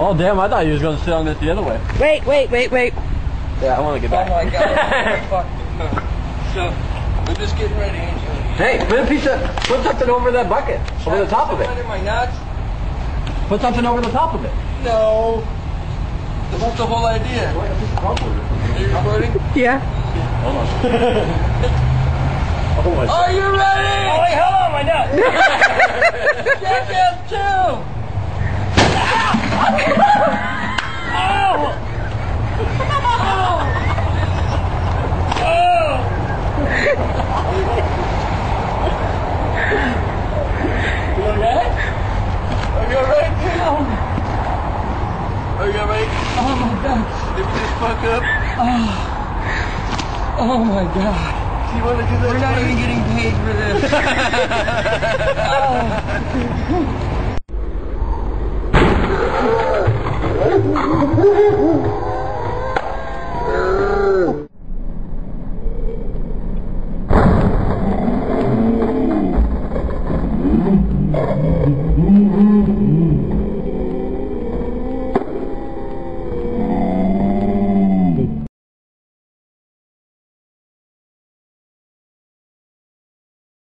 Oh damn! I thought you was gonna sit on this the other way. Wait, wait, wait, wait. Yeah, I want to get back. Oh my god. So, we're just getting ready, ain't you? Hey, put a piece of, put something over that bucket, over the top of it. Under my nuts? Put something over the top of it. No. That's the whole idea. Are you recording? Yeah. Oh my. Are you ready? Oh, wait, hold on, my nut. Jackass 2! You okay? Are you alright? Are you alright? Oh my god. Did we fuck up? Oh. oh my god. Do you want to do that? We're not even getting paid for this. Oh.